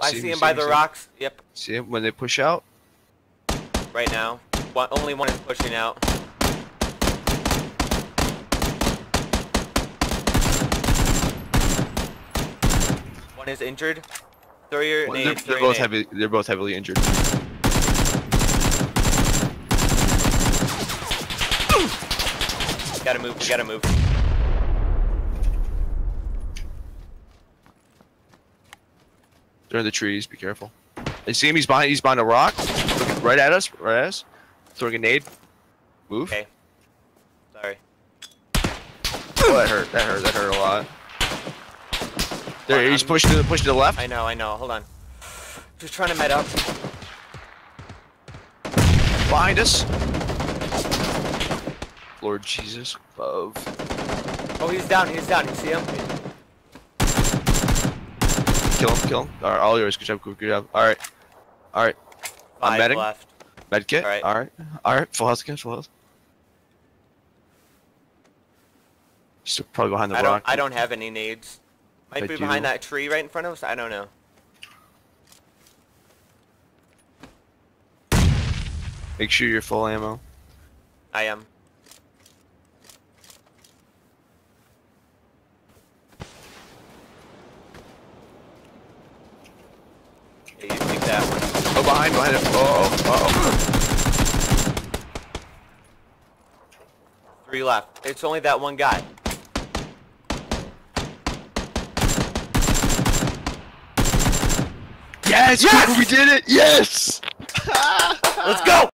I See see him, him by him, the him. rocks. Yep, See him when they push out? right now. One, only one is pushing out. One is injured. Throw your Well, they're, they're both heavy. They're both heavily injured. Gotta move. We gotta move. They're in the trees. Be careful. I see him. He's behind. He's behind a rock. Right at us. Right at us. Throwing a nade. Move. Okay. Sorry. Oh, that hurt. That hurt. That hurt a lot. There. He's I'm- pushing to the pushing to the left. I know. I know. Hold on. Just trying to med up. Behind us. Lord Jesus. Above. Oh, he's down. He's down. You see him? Kill him. Kill him. All right. All yours. Good job. Good job. All right. All right. I'm Five medic. left. Med kit. All right. All right. All right. Full health again. Full health. Still probably behind the I don't. rock. I don't have any nades. Might I be behind that tree right in front of us. I don't know. Make sure you're full ammo. I am. Yeah, you take that one. Oh, behind, behind it. Oh, oh, Three left. It's only that one guy. Yes, Yes! we did it. Yes. Let's go!